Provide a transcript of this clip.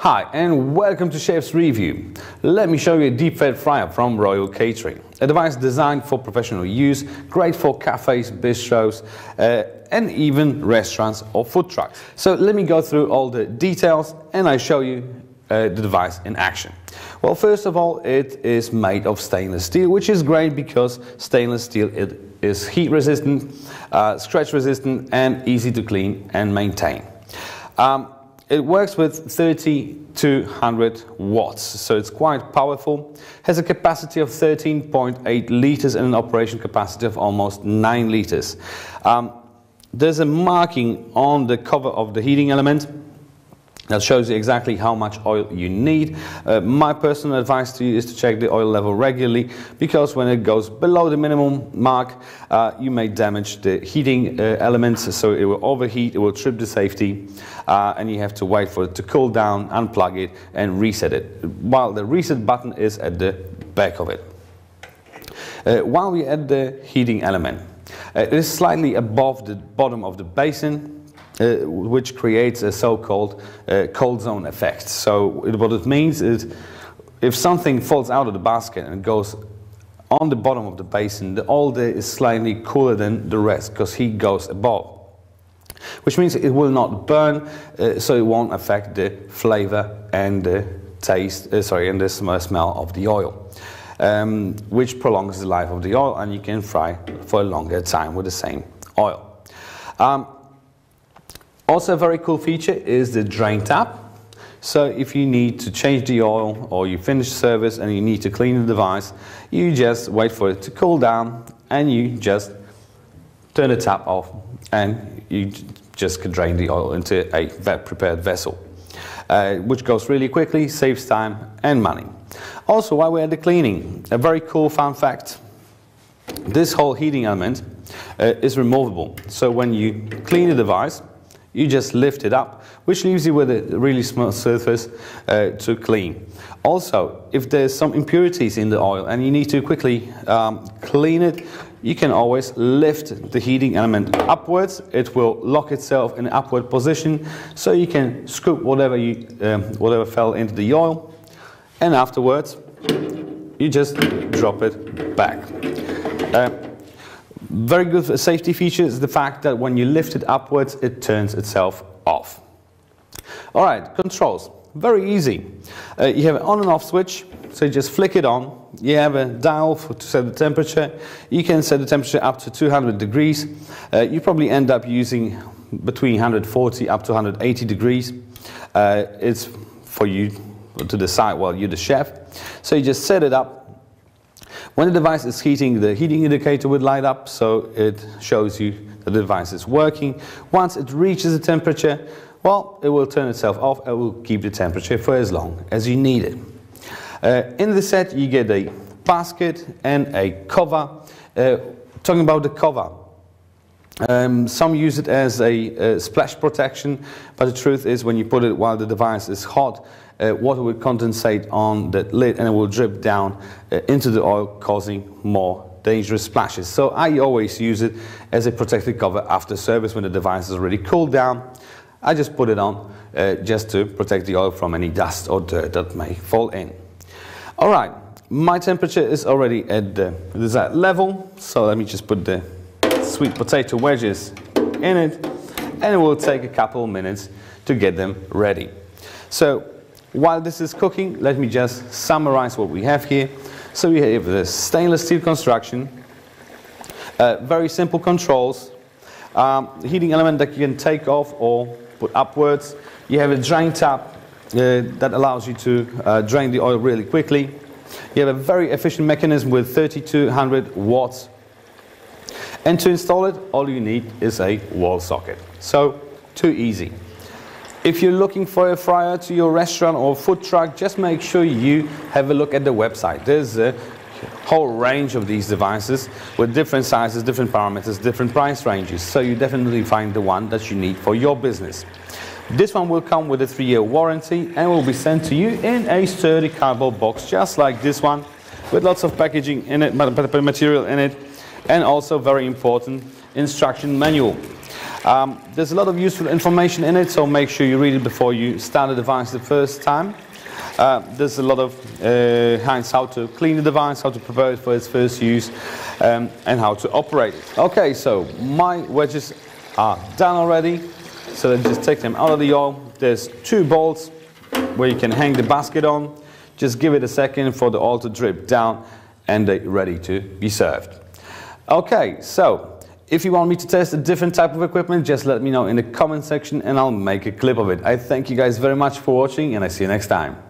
Hi and welcome to Chef's Review. Let me show you a deep fat fryer from Royal Catering. A device designed for professional use, great for cafes, bistros uh, and even restaurants or food trucks. So let me go through all the details and I show you uh, the device in action. Well first of all it is made of stainless steel which is great because stainless steel it is heat resistant, uh, scratch resistant and easy to clean and maintain. Um, it works with 30 to 100 watts, so it's quite powerful. Has a capacity of 13.8 liters and an operation capacity of almost 9 liters. Um, there's a marking on the cover of the heating element that shows you exactly how much oil you need. Uh, my personal advice to you is to check the oil level regularly because when it goes below the minimum mark, uh, you may damage the heating uh, elements, so it will overheat, it will trip the safety, uh, and you have to wait for it to cool down, unplug it, and reset it, while the reset button is at the back of it. Uh, while we're at the heating element, uh, it is slightly above the bottom of the basin, uh, which creates a so-called uh, cold zone effect. So it, what it means is if something falls out of the basket and goes on the bottom of the basin, the oil is slightly cooler than the rest because heat goes above. Which means it will not burn, uh, so it won't affect the flavor and the taste, uh, sorry, and the smell of the oil. Um, which prolongs the life of the oil and you can fry for a longer time with the same oil. Um, also a very cool feature is the drain tap. So if you need to change the oil or you finish service and you need to clean the device, you just wait for it to cool down and you just turn the tap off and you just can drain the oil into a prepared vessel. Uh, which goes really quickly, saves time and money. Also, while we're at the cleaning, a very cool fun fact. This whole heating element uh, is removable. So when you clean the device, you just lift it up, which leaves you with a really smooth surface uh, to clean. Also, if there's some impurities in the oil and you need to quickly um, clean it, you can always lift the heating element upwards. It will lock itself in an upward position, so you can scoop whatever, you, um, whatever fell into the oil, and afterwards, you just drop it back. Uh, very good safety feature is the fact that when you lift it upwards, it turns itself off. All right, controls. Very easy. Uh, you have an on and off switch, so you just flick it on. You have a dial for, to set the temperature. You can set the temperature up to 200 degrees. Uh, you probably end up using between 140 up to 180 degrees. Uh, it's for you to decide, well, you're the chef. So you just set it up when the device is heating, the heating indicator would light up, so it shows you that the device is working. Once it reaches the temperature, well, it will turn itself off and will keep the temperature for as long as you need it. Uh, in the set, you get a basket and a cover. Uh, talking about the cover, um, some use it as a, a, splash protection, but the truth is when you put it while the device is hot, uh, water will condensate on the lid and it will drip down uh, into the oil, causing more dangerous splashes. So I always use it as a protective cover after service when the device is already cooled down. I just put it on uh, just to protect the oil from any dust or dirt that may fall in. All right, my temperature is already at the desired level, so let me just put the sweet potato wedges in it and it will take a couple of minutes to get them ready. So while this is cooking, let me just summarize what we have here. So we have the stainless steel construction, uh, very simple controls, um, heating element that you can take off or put upwards. You have a drain tap uh, that allows you to uh, drain the oil really quickly. You have a very efficient mechanism with 3200 watts. And to install it, all you need is a wall socket. So, too easy. If you're looking for a fryer to your restaurant or food truck, just make sure you have a look at the website. There's a whole range of these devices with different sizes, different parameters, different price ranges. So you definitely find the one that you need for your business. This one will come with a three-year warranty and will be sent to you in a sturdy cardboard box, just like this one, with lots of packaging in it, material in it, and also very important instruction manual. Um, there's a lot of useful information in it, so make sure you read it before you start the device the first time. Uh, there's a lot of uh, hints how to clean the device, how to prepare it for its first use, um, and how to operate it. Okay, so my wedges are done already, so then just take them out of the oil. There's two bolts where you can hang the basket on. Just give it a second for the oil to drip down and they're ready to be served. Okay, so if you want me to test a different type of equipment, just let me know in the comment section and I'll make a clip of it. I thank you guys very much for watching and I see you next time.